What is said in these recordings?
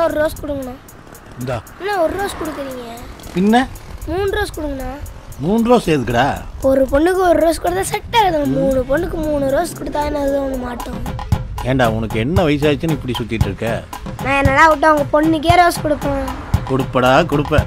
அண்ணா ஒரு ரோஸ் கொடுங்கண்ணா. இந்தா. அண்ணா ஒரு ரோஸ் கொடுக்குறீங்க. பின்ன? மூணு ரோஸ் கொடுங்கண்ணா. மூணு ரோஸ் எதுக்குடா? ஒரு பொண்ணுக்கு ஒரு ரோஸ் கொடுத்தா செட் ஆகுது. மூணு பொண்ணுக்கு மூணு ரோஸ் கொடுத்தா என்ன ஒன்று மாட்டோம். ஏன்டா உனக்கு என்ன வயசாச்சுன்னு இப்படி சுற்றிட்டு இருக்க? நான் என்னடா விட்டு அவங்க பொண்ணுக்கே ரோஸ் கொடுப்பேன். கொடுப்படா கொடுப்ப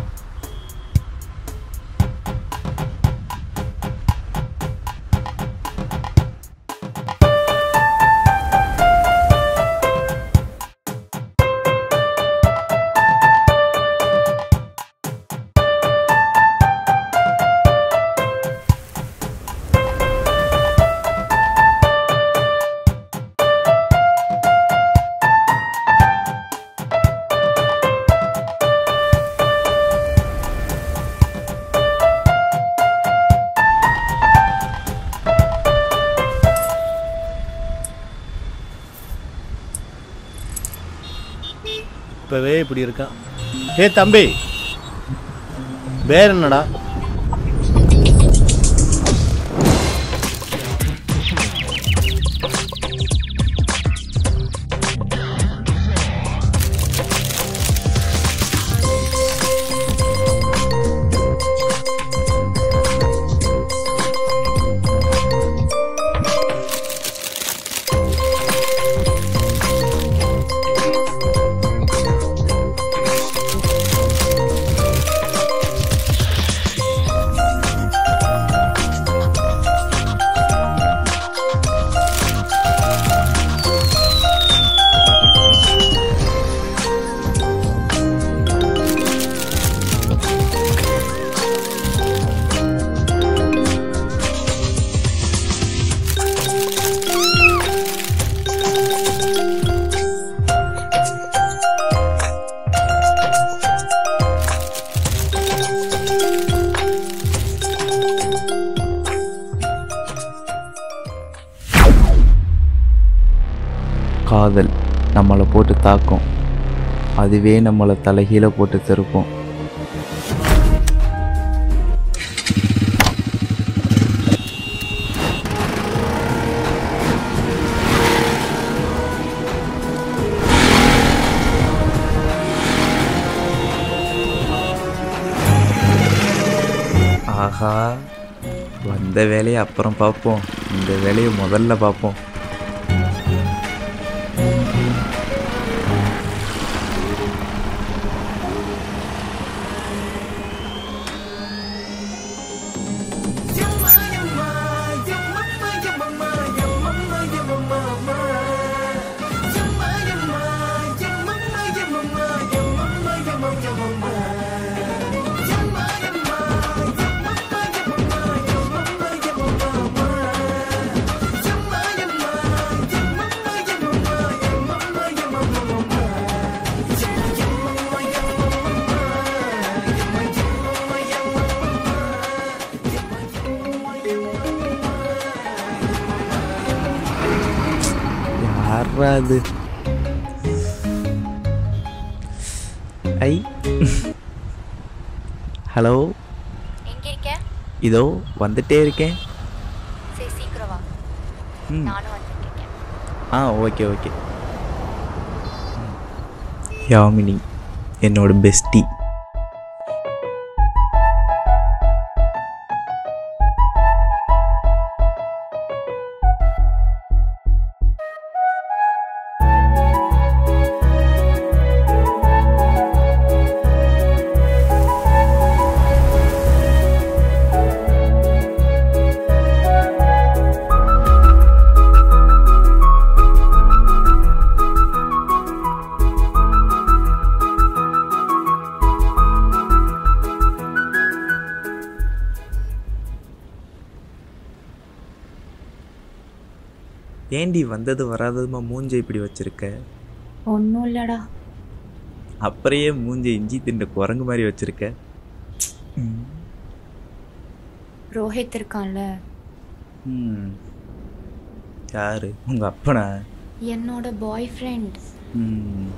இப்போவே இப்படி இருக்கான். ஏ தம்பி வேற என்னடா? காதல் நம்மளை போட்டு தாக்கும். அதுவே நம்மளை தலைகீழ போட்டு திருப்போம். ஆஹா வந்த வேலையை அப்புறம் பார்ப்போம். இந்த வேலையை முதல்ல பார்ப்போம். அது ஐ. ஹலோ. எங்க இருக்க? இதோ வந்துட்டே இருக்கேன். சரி சீக்கிரம் வா. ம். நானும் வந்துட்டு இருக்கேன். ஆ ஓகே ஓகே. யாமினி என்னோட பெஸ்டி ஏண்டி வந்தது வராததுமா மூஞ்சை இப்படி வச்சிருக்க? ஒன்றும் இல்லைடா அப்புறையே மூஞ்சை இஞ்சி தின்ற குரங்கு மாதிரி வச்சிருக்க. ரோஹித் இருக்கான்ல. ம். யாரு? உங்க அப்பனா? என்னோட பாய் ஃப்ரெண்ட் ம்.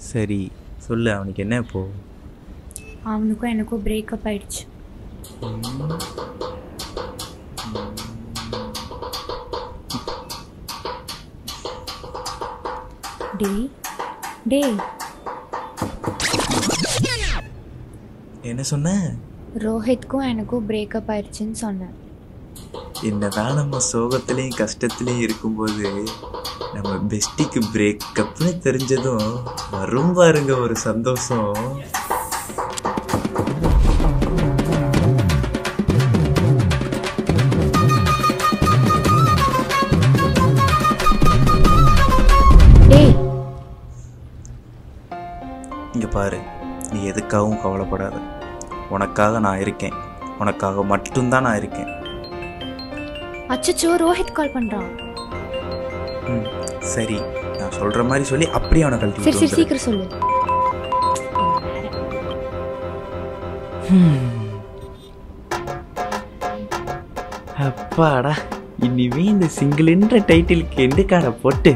சரி சொல்லு அவனுக்கு என்ன இப்போ? அவனுக்கும் எனக்கும் பிரேக்கப் ஆயிடுச்சு. டேய் டேய். என்ன சொன்ன? ரோஹித்க்கும் எனக்கும் பிரேக்கப் ஆயிடுச்சுன்னு சொன்னேன். என்னதான் நம்ம சோகத்துலேயும் கஷ்டத்துலேயும் இருக்கும்போது நம்ம பெஸ்டிக்கு பிரேக்கப்னு தெரிஞ்சதும் வரும் பாருங்க ஒரு சந்தோஷம். எதுக்காகவும் கவலைப்படாத. உனக்காக நான் இருக்கேன். உனக்காக மட்டும்தான் நான் இருக்கேன். அச்சச்சோ ரோஹித் கால் பண்றான். ம் சரி. நான் சொல்கிற மாதிரி சொல்லி அப்படியே அவனை சரி கழட்டி சரி சீக்கிரம் சொல்லு. அப்பாடா இனிமே இந்த சிங்கிள்ன்ற டைட்டிலுக்கு எண்டு கார்டை போட்டு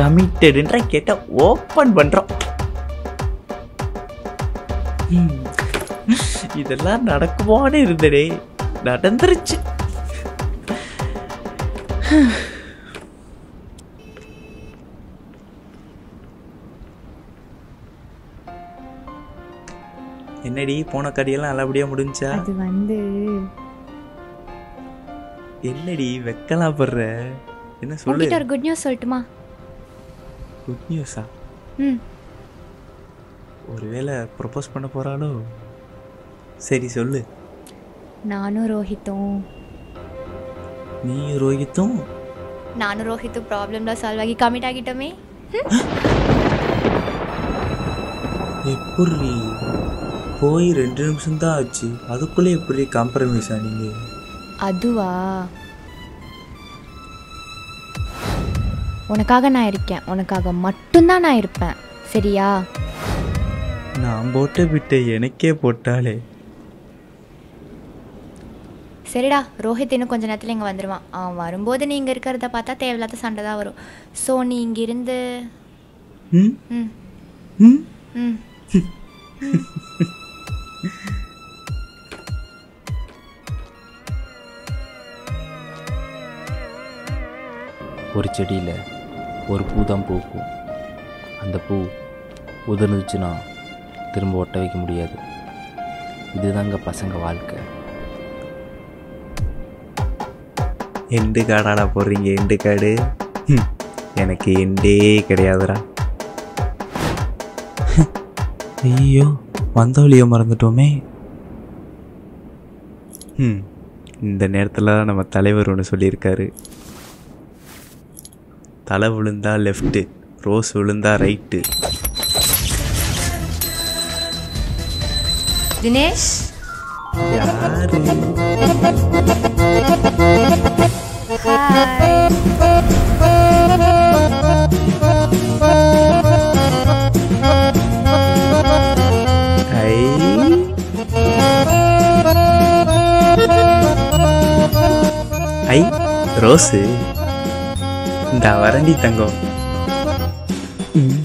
கமிட்டடுன்ற கேட்ட ஓப்பன் பண்றோம். இதெல்லாம் நடக்குமான்னு இருந்தடே நடந்துருச்சு. என்னடி போன கடியெல்லாம் நல்லபடியா முடிஞ்சா? அது வந்து என்னடி வெக்கலாம் படுற? என்ன சொல்லு? ஒரு குட் நியூஸ் சொல்லட்டுமா? குட் நியூஸா ம். ஒருவேளை ப்ரொபோஸ் பண்ண போறாளோ? சரி சொல்லு. நானும் ரோஹித்தும். நீ ரோஹித்தும்? நானும் ரோஹித்தும் ப்ராப்ளம்லாம் சால்வ் ஆகி கமிட் ஆகிட்டோமே. எப்படி போய் ரெண்டு நிமிஷம் தான் ஆச்சு. அதுக்குள்ளே எப்படி காம்ப்ரமைஸ் ஆனீங்க அதுவா? உனக்காக நான் இருக்கேன். உனக்காக மட்டும்தான் நான் இருப்பேன். சரியா? நான் போட்ட விட்டு எனக்கே போட்டாலே சரிடா ரோஹித் இன்னும் கொஞ்ச நேரத்தில் இங்கே வந்துடுவான் அவன் வரும்போது நீ இங்கே இருக்கிறத பார்த்தா தேவையில்லாத சண்டை தான் வரும். ஸோ நீ இங்கிருந்து ம்? ம். ம்? ம். ஒரு செடியில் ஒரு பூ தான் பூக்கும். அந்த பூ உதிர்ந்துச்சுன்னா திரும்ப ஒட்ட வைக்க முடியாது. இதுதாங்க பசங்க வாழ்க்கை. எண்டு காடாடா போடுறீங்க எண்டு காடு? எனக்கு எண்டே கிடையாதுடா. ஐயோ வந்த வழியை மறந்துட்டோமே. ம் இந்த நேரத்தில் நம்ம தலைவர் ஒன்று சொல்லியிருக்காரு. தலை விழுந்தா லெஃப்ட்டு ரோஸ் விழுந்தா ரைட்டு தினேஷ் யாரு ஐ ஐ ரோஸு இந்த வரண்டி தங்கம் ம்